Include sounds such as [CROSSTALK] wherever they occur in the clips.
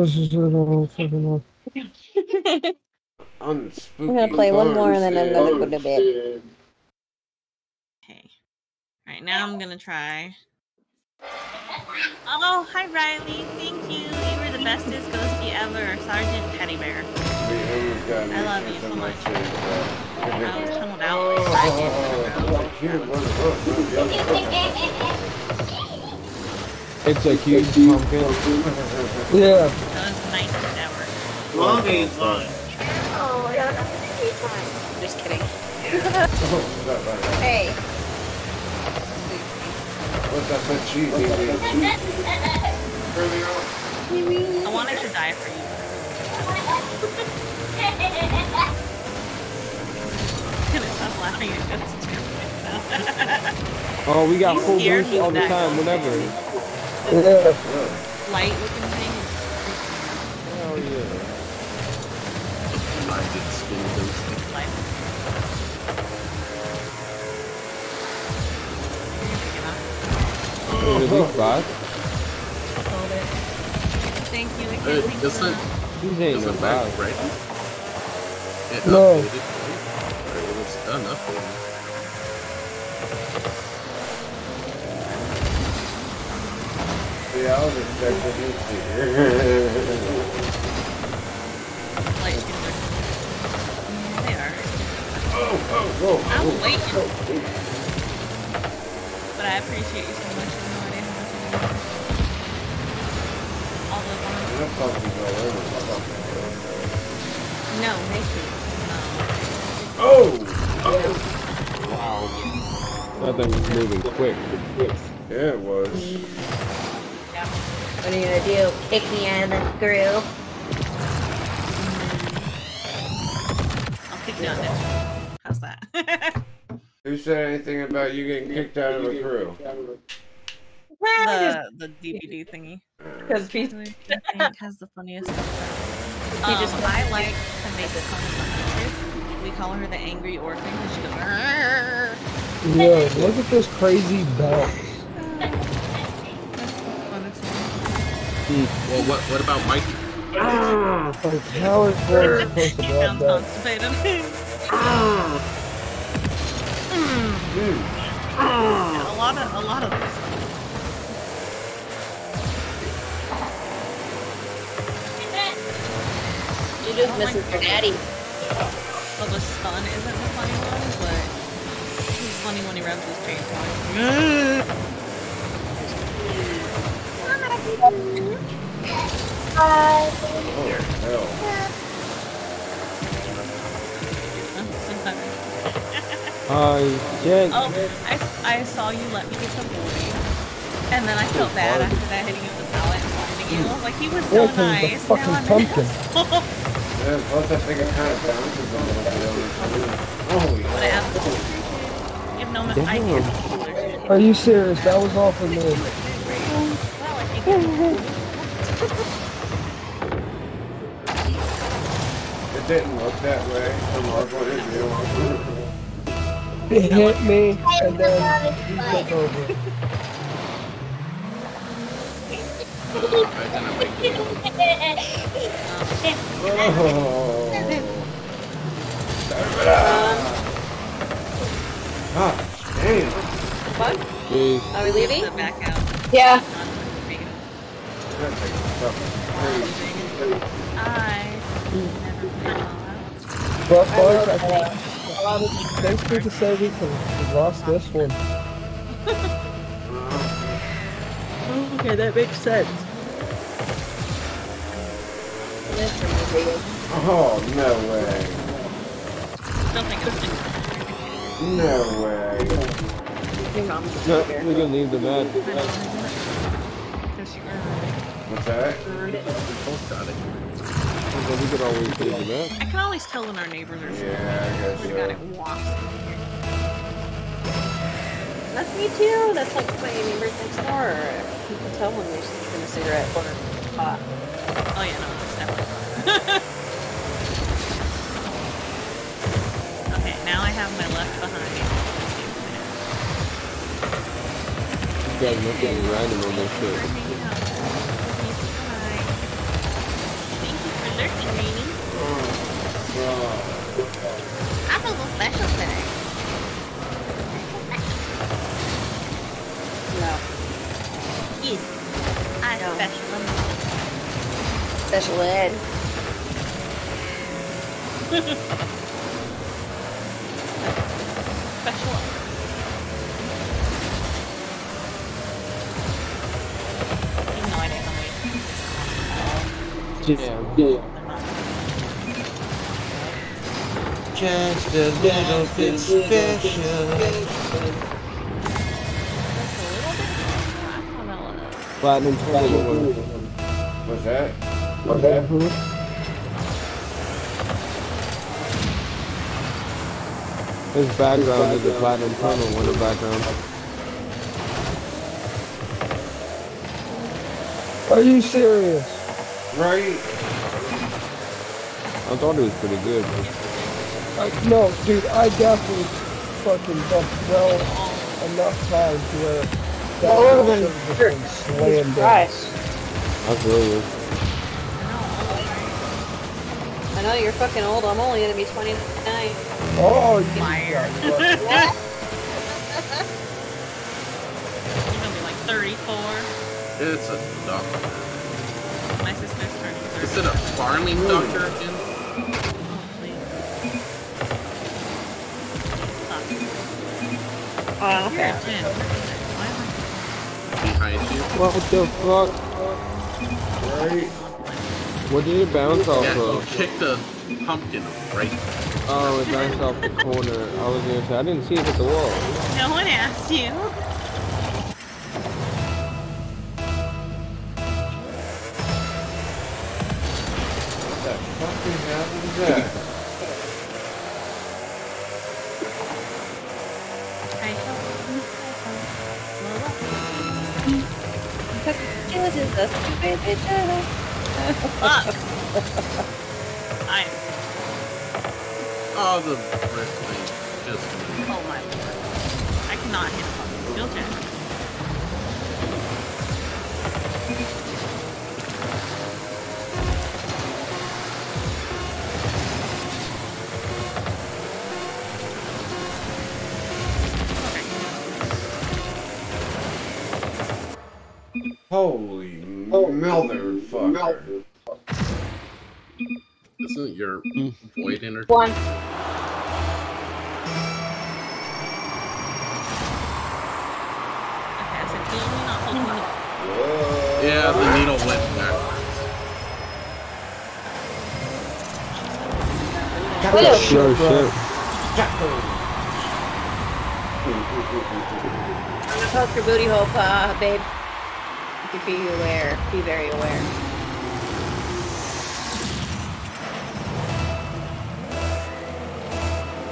This is it all fucking on. I'm I'm gonna play one more and then I'm gonna go to bed. Okay. Alright, now I'm gonna try. Oh, hi Riley. Thank you. You were the bestest ghosty ever. Sergeant Teddy Bear. I love you so much. I was tunneled out like five years It's a cute pumpkin. Yeah. That was the nicest ever. Long game's fun. Oh, yeah, Just kidding. hey. What's that for cheese, I wanted to die for you. Can I stop laughing at ghosts? Oh, we got You full scared boost all the time, ghost whenever. Yeah. Light looking thing. Hell yeah. Oh. Is it bad? Thank you. I can't Uh, think of doesn't it. These ain't doesn't no back bad. right? It No. updated, right? Alright, well, it's done updating. Yeah, I was expecting you to. Oh, oh, oh, I'm oh, waiting. oh, But I appreciate you so much. You no idea how much you. All those ones. That pumpkin's all over my fucking No, thank you. Oh! That thing was moving quick. Yeah, it was. What are you gonna do? Kick me out of the crew? I'll kick you out next. How's that? [LAUGHS] Who said anything about you getting kicked out of a crew? the the DVD thingy. Because It [LAUGHS] has the funniest stuff. Um, just- I like to make fun of the huntress. We call her the angry orphan because she goes. "Arr." Yo, look at this crazy belt. Well, what what about Mike? Like, how is one supposed to He grab sounds that? constipated. Yeah, a lot of a lot of this. You just oh missing your daddy. Well, the stun isn't the funny one, but he's funny when he rubs his chainsaw. Oh, hell. I can't. Oh, I, I saw you let me get the boy, and then I felt bad after that hitting you with the pallet and finding you. I was like, he was so Yeah, 'cause the nice. fucking Now I'm an pumpkin. asshole. [LAUGHS] Yeah, plus that thing it kind of bounces a little bit. Holy But I absolutely. You have no, I. Are you serious? That was all for me. Well, I think It didn't look that way from our point of view. It hit me, and then he took over. [LAUGHS] Ah, damn. What? Are we leaving? Back out. Yeah. That thing is fucking crazy. I But, boys, I think, thanks for the saving, because we lost this one. Okay, that makes sense. Oh, no way. Don't think it's No way. No, we're gonna leave the mat. What's that? It. We could always the mat. I can always tell when our neighbors are Yeah, I guess We got it walks here. That's me too. That's like my neighbors next door. You can tell when they're smoking a cigarette or pot. Oh yeah, no, that's definitely. [LAUGHS] okay, now I have my left behind. You guys look at me random on this shit. I feel so special today. No. Yes. I no. special. Special ed. special [LAUGHS] ed. Yeah, yeah. Just a little bit special. Platinum tournament. What's that? What's that? His background is a platinum tunnel in the background. Are you serious? Right? I thought it was pretty good. I, no, dude, I definitely fucking bumped well enough time to where that Lower should've than just been slammed down. Christ. I feel you. I know you're fucking old. I'm only gonna be 29. Oh, [LAUGHS] you Liar. fuck. You're gonna be like 34. It's a doctor. My sister's turning 30. Is it a farming hmm. doctor again? Oh, okay. a gin. Why am Behind you? What the fuck? Right? What did it bounce off Yeah, you of? kicked the pumpkin right. Oh, it bounced off the corner. I was gonna say, I didn't see it hit the wall. No one asked you. Holy oh, motherfucker. isn't your Mm. void energy. One. Okay, so kill me, not hold me. Whoa. Yeah, the needle went backwards. Widow. Sure, sure. I'm gonna poke your booty hole, uh, babe. You could be aware. Be very aware.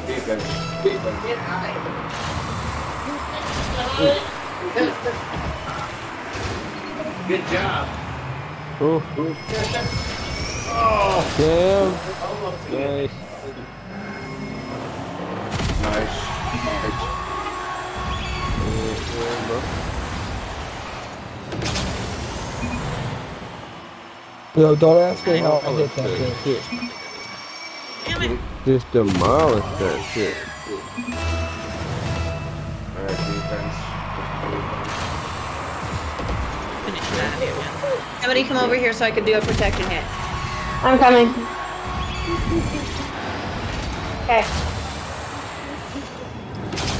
Defense. Defense. Good job. Oh, Oh, damn. Nice. nice. Yeah, yeah, bro. Yo, don't ask me how I hit that shit. Damn it. Just demolish that shit. Alright, defense. Finish that again. Somebody come over here so I can do a protection hit. I'm coming. Okay.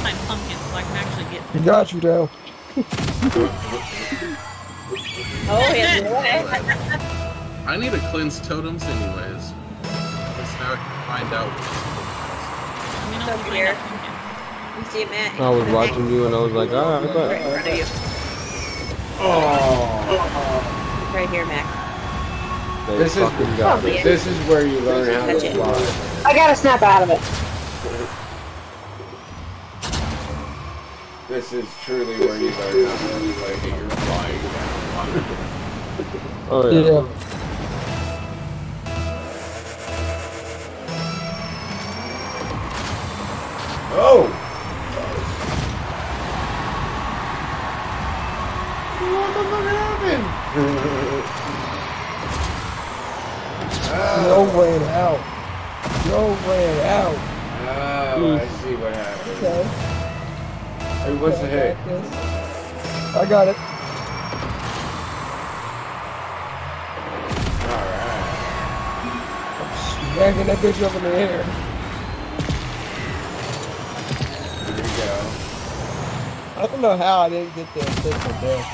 My pumpkin so I can actually get. Got you down. Oh, he has no way. I need to cleanse totems anyways. Because now I can find out Let me know if you here. that. You see it, Matt? I was watching you and I was like, ah, alright, Right but in front of you. Oh, Right here, Mac. they This is- fucking got it. this is where you learn how to fly. I gotta snap out of it. This is truly where you learn how to like get your flying down. Oh yeah. Oh! No way out. No way out. Oh, Ooh. I see what happened. Okay. Hey, what's okay, the hit? I got it. Alright. Smacking that bitch up in the air. Here we go. I don't know how I didn't get the assist there.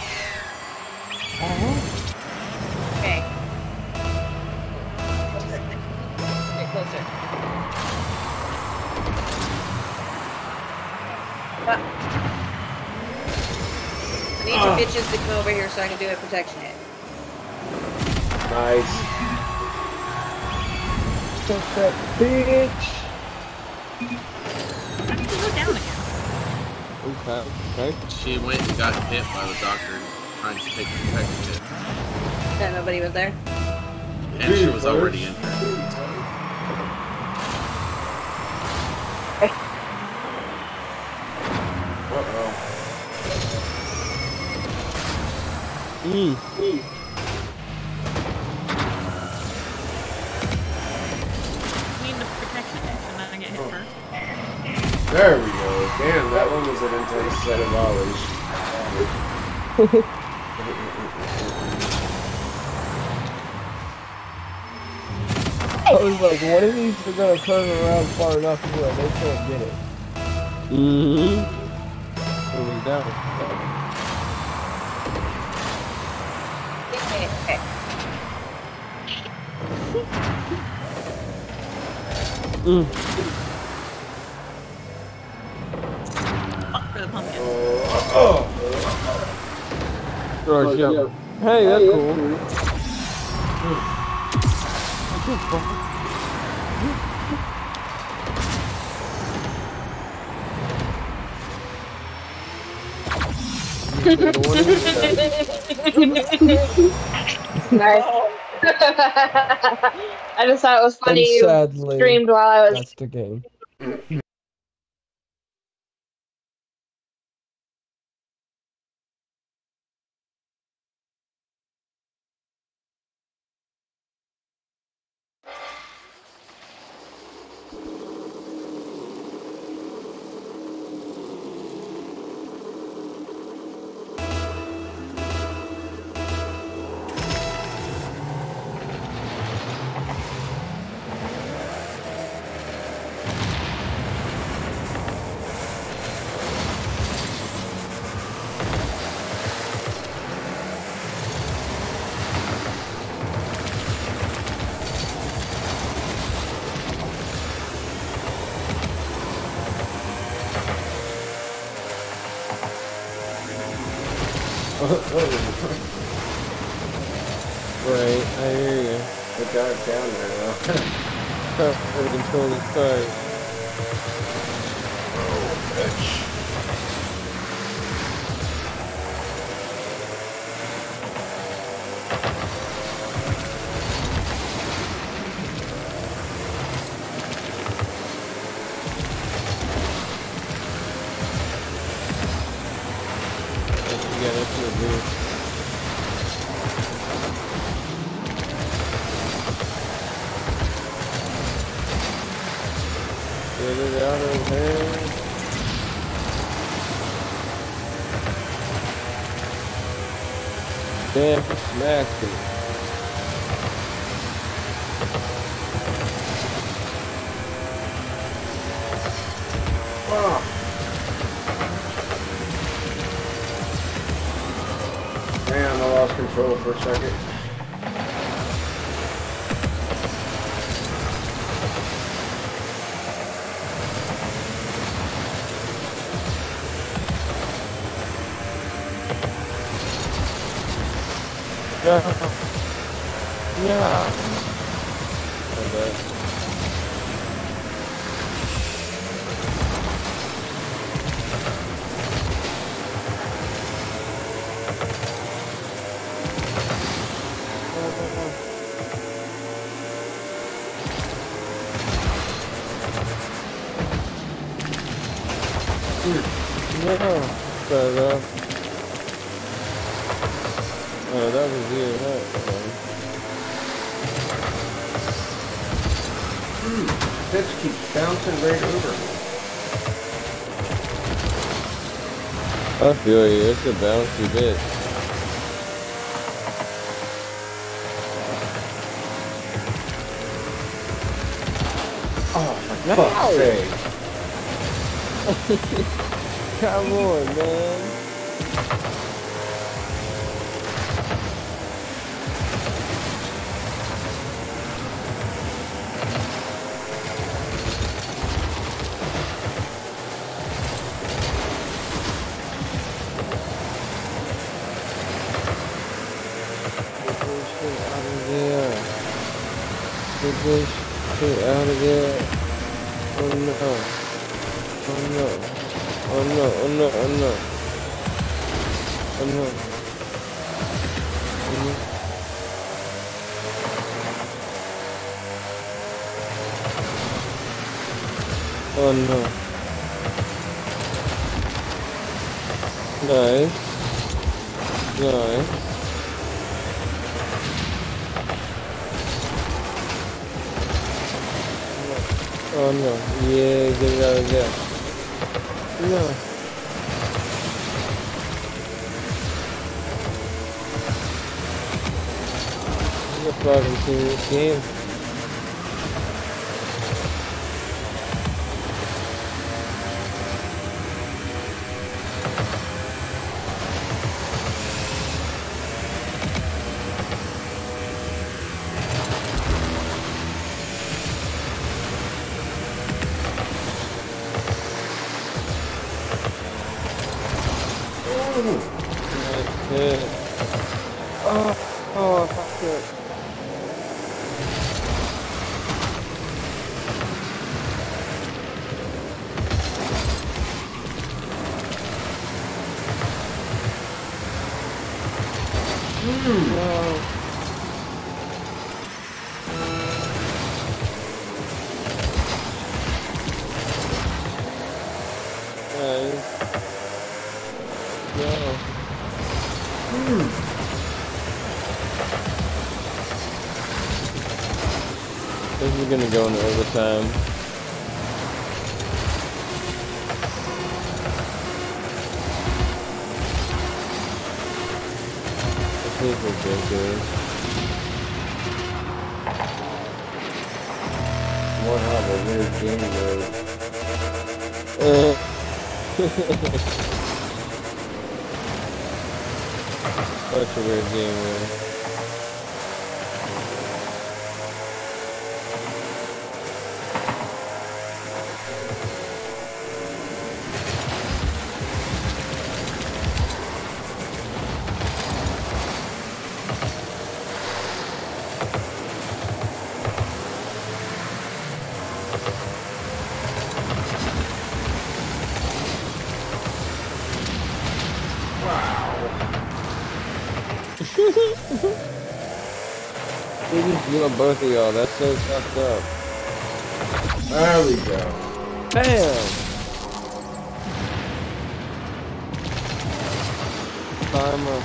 Uh -huh. Over here so I can do a protection hit. Nice. Just that bitch. How did you go down again? Okay. Okay. She went and got hit by the doctor trying to take a protection hit. That nobody was there. And she was already injured. Uh-oh. Mm. We need the protection hit and then I get hit Oh. first. There we go. Damn, that one was an intense set of volleys. I was like, one of these are gonna turn around far enough to where they can't get it. Mm-hmm. It was down. Mm. Fuck for the pumpkin. Oh, Oh, yeah. Hey, that's cool. [LAUGHS] Nice. [LAUGHS] I just thought it was funny And sadly, streamed while I was. that's the game. Right, I hear you. Look out down there now. Everything's to control Damn. Oh. Man, I lost control for a second. I feel you. It's a bouncy bit. Oh, for fuck's sake. [LAUGHS] Come on, man. I'm a fucking team this go into overtime. This is ridiculous. What have a weird game mode. Uh. [LAUGHS] Such a weird game, man. They just blew up both of y'all. That's so fucked up. There we go. Bam! Karma.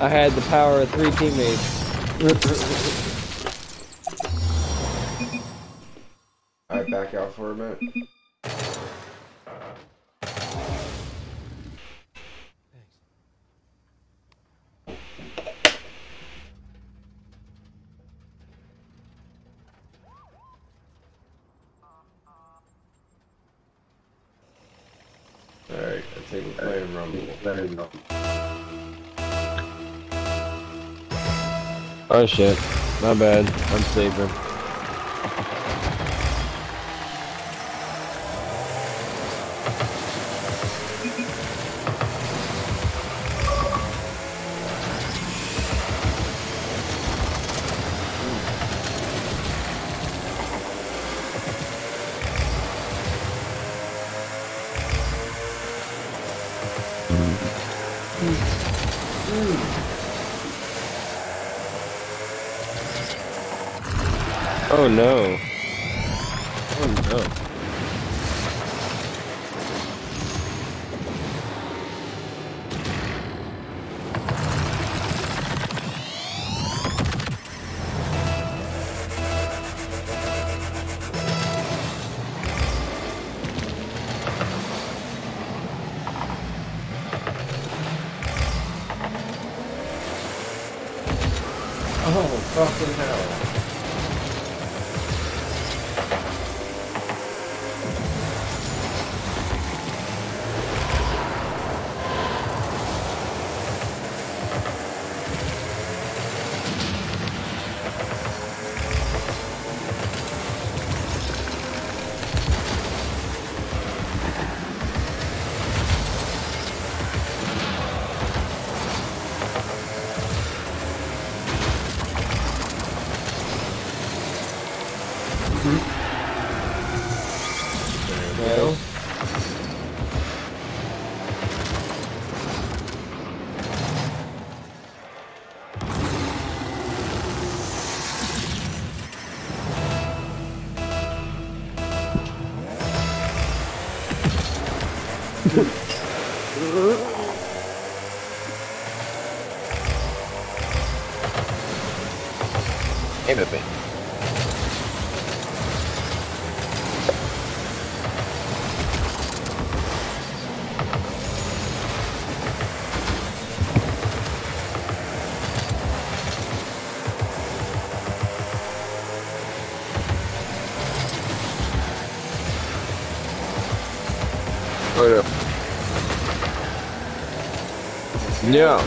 [LAUGHS] I had the power of three teammates. [LAUGHS] Alright, back out for a minute. Alright, I take a play and uh, rumble. Oh shit. My bad. I'm safer. РФ. Yeah.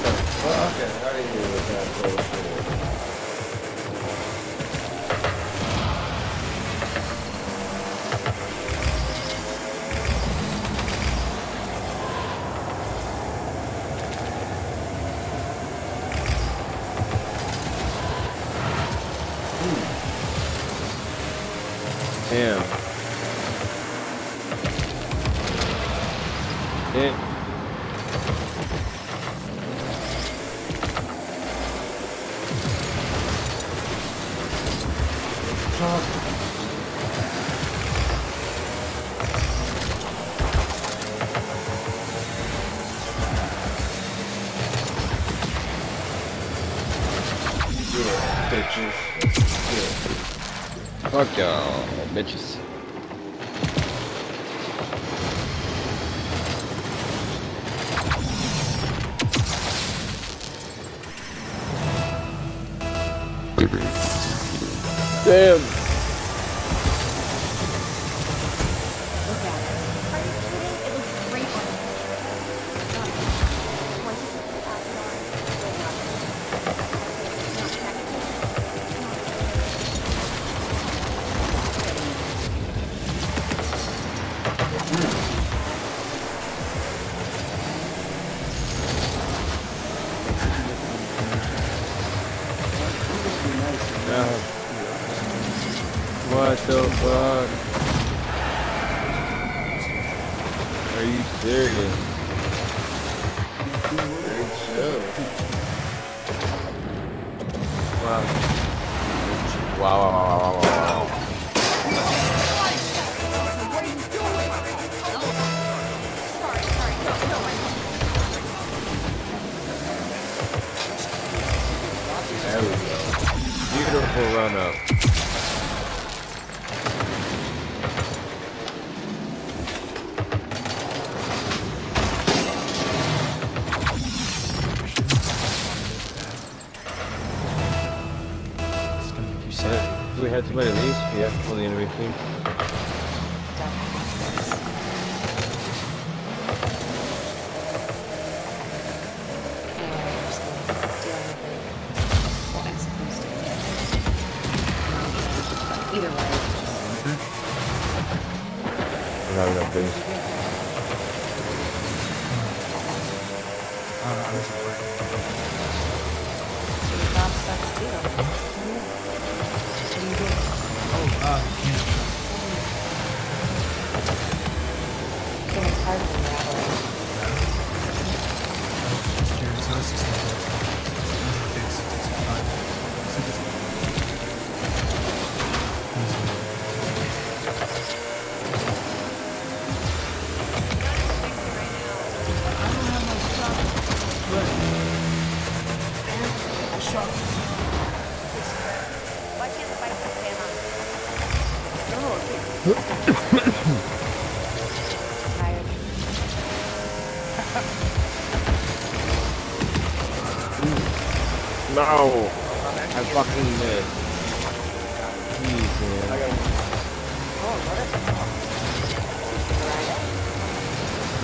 nachdenkst. Ow! I fucking missed. Jesus.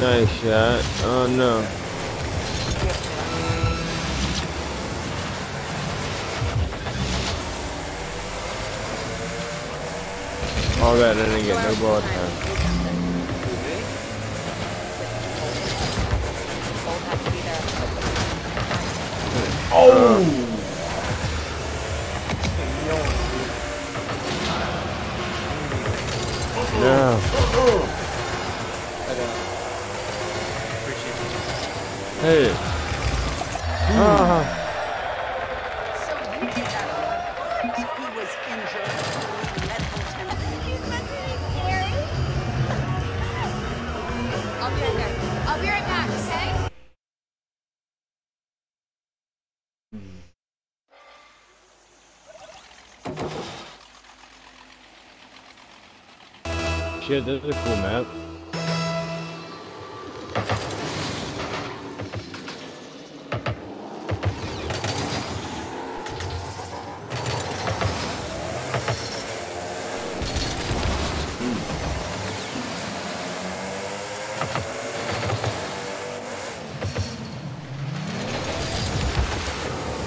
Nice shot. Oh no. All that I didn't get no ball time. Oh! Yeah. Hey. Mm. Ah. Shit, this is a cool map. Hmm.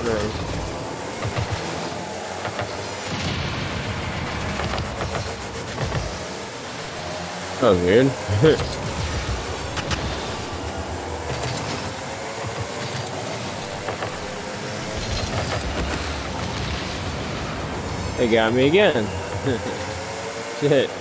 Nice. Oh, weird. [LAUGHS] they got me again. [LAUGHS] Shit.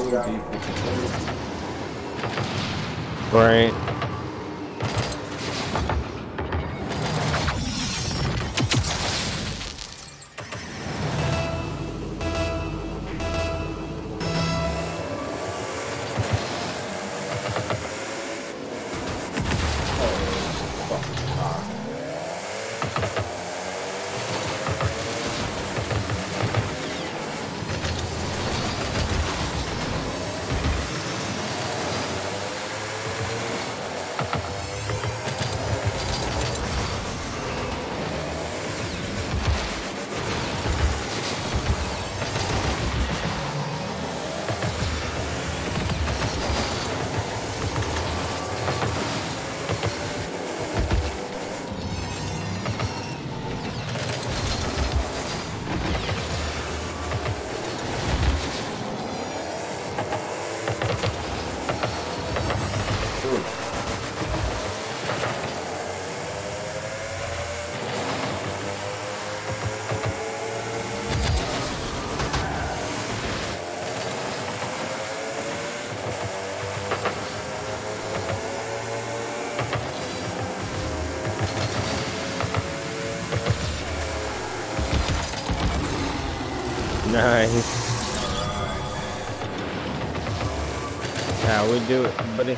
People. Right. Nice. How we do it, buddy?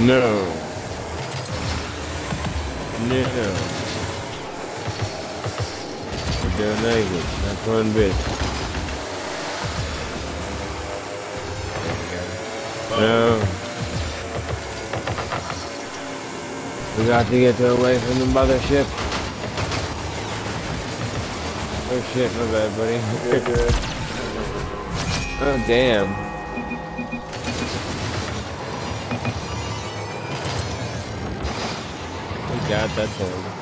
No. No. We're doing naked. That's one bit. No. We got to get away from the mothership. Oh shit, my bad, buddy. You're good. [LAUGHS] Oh damn. We got that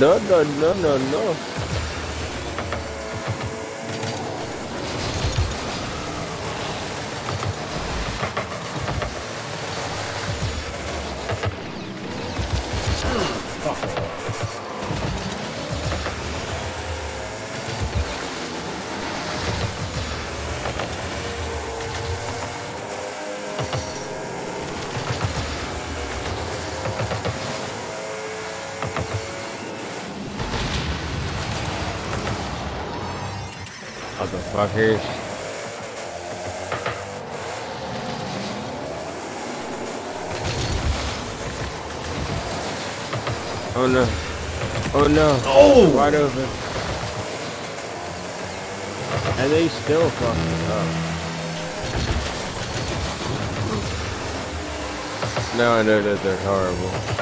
no no no no no. Oh no. Oh no. Oh! Right over. And they still fucking up. Now I know that they're horrible.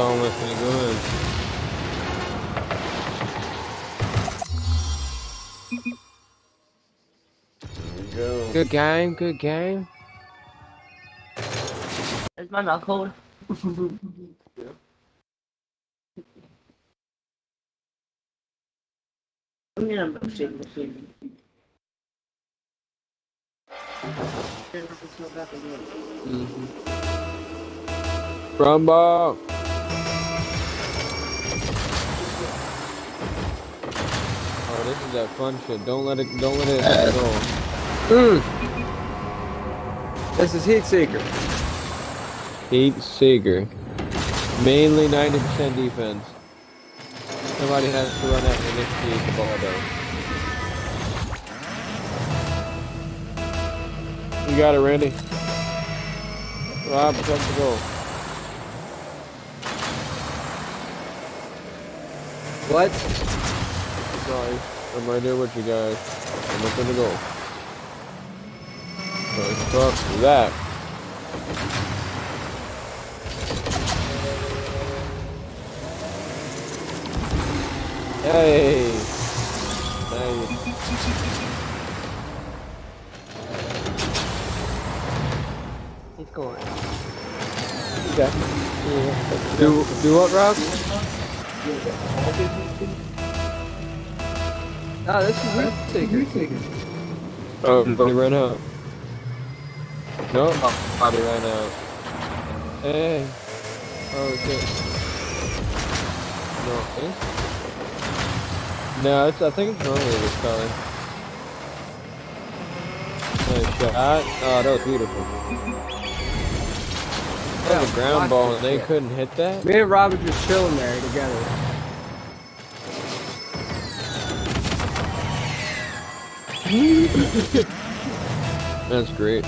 That was almost any good. There we go. Good game, good game. Is my mouth cold? [LAUGHS] I'm gonna machine machine. Mm-hmm. Rumble. Oh, this is that fun shit. Don't let it, don't let it go. Mm. This is Heat Seeker. Heat Seeker. Mainly 90% defense. Somebody has to run out and initiate the ball though. You got it, Randy. Rob, protect to goal. What? Sorry. I'm right here with you guys. I'm in the goal. So fuck that. Hey! Nice. He's going. Okay. Do, do what, Rob? No, this is Seeker. Oh, he ran out. No, oh, Bobby ran out. Hey. Oh, shit. No, eh? No, it's, I think it's normally this color. Nice shot. Oh, that was beautiful. That was a ground ball and they couldn't hit that? Me and Rob were just chilling there together. That's great.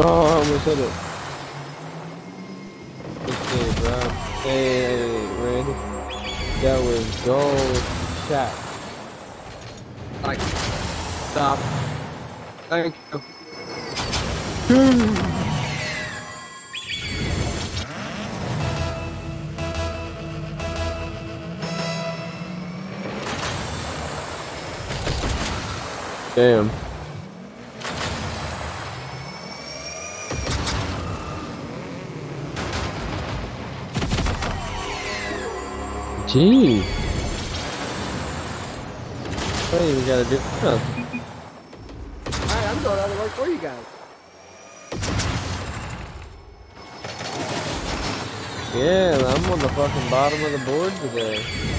Oh, I almost hit it. Save, Rob. Hey, Randy. That was gold shot. Like, stop. Thank you. Damn. Gee. What do you gotta do? Huh. Alright, I'm going out to work for you guys. Yeah, I'm on the fucking bottom of the board today.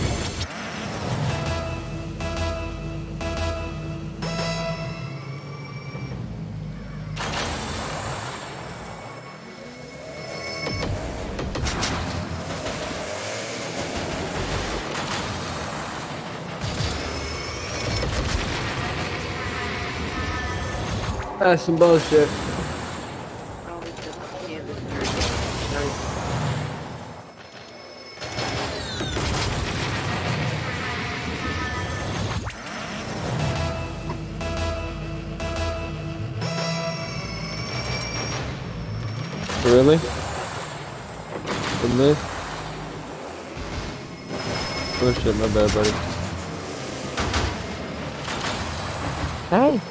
That's some bullshit. Probably just Kansas City. Really? From this? Oh shit, my bad, buddy. Hey. Hey.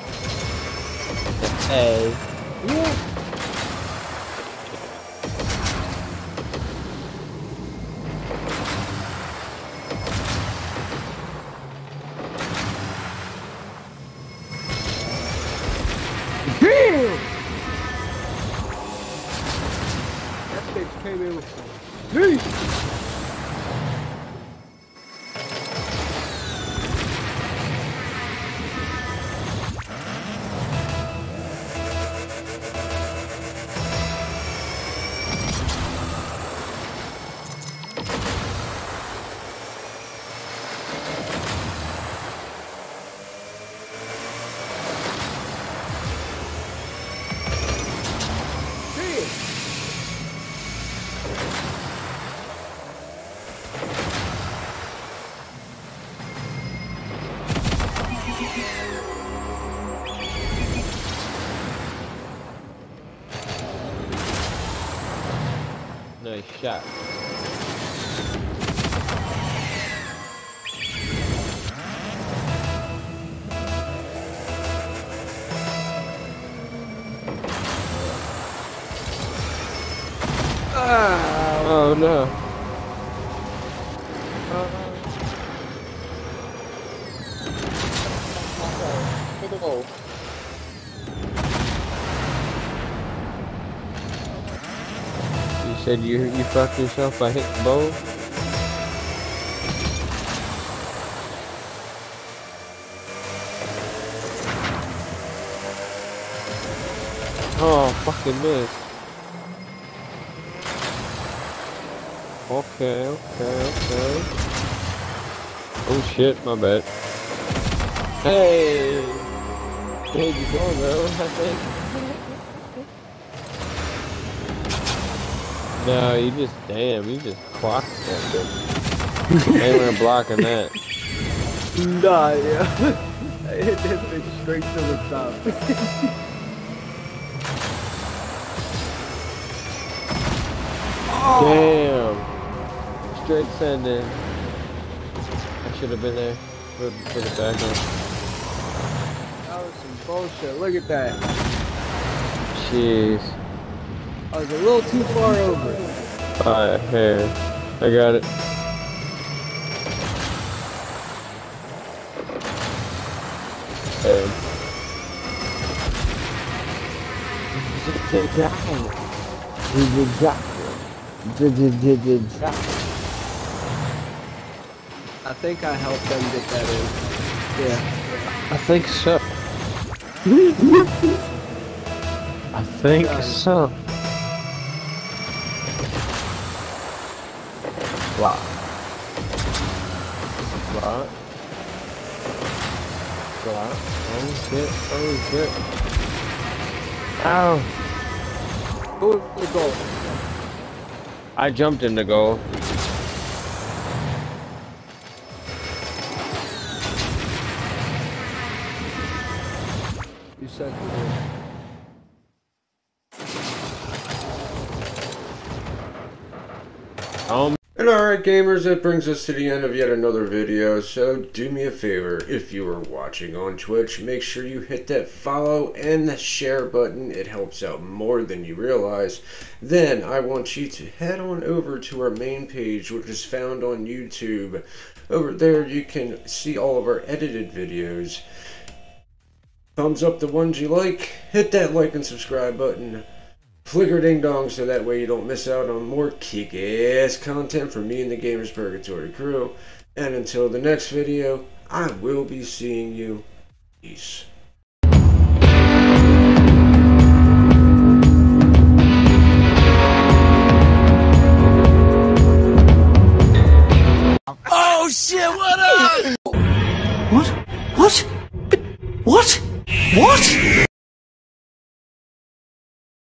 Shot. Said you you fucked yourself by hitting bowl? Oh, fucking miss. Okay, okay, okay. Oh shit, my bad. Hey! There you go, though, [LAUGHS] I think. No, you just, damn, you just clocked that bitch. they weren't blocking that. [LAUGHS] Nah, yeah. I hit that bitch straight to the top. [LAUGHS] Damn! Straight sending. I should have been there. Put, put it back on. That was some bullshit. Look at that. Jeez. I was a little too far over. Alright, here. I got it. Hey. I think I helped them get that in. Yeah. I think so. [LAUGHS] I think so. Oh shit. Oh shit. Ow. Who was the goal? I jumped in the goal. Gamers, that brings us to the end of yet another video, so do me a favor, if you are watching on Twitch, make sure you hit that follow and the share button, it helps out more than you realize. Then, I want you to head on over to our main page, which is found on YouTube. Over there, you can see all of our edited videos. Thumbs up the ones you like, hit that like and subscribe button. Flicker ding dong so that way you don't miss out on more kick ass content from me and the Gamers Purgatory crew. And until the next video, I will be seeing you. Peace. Oh shit, what up? What? What? What? What?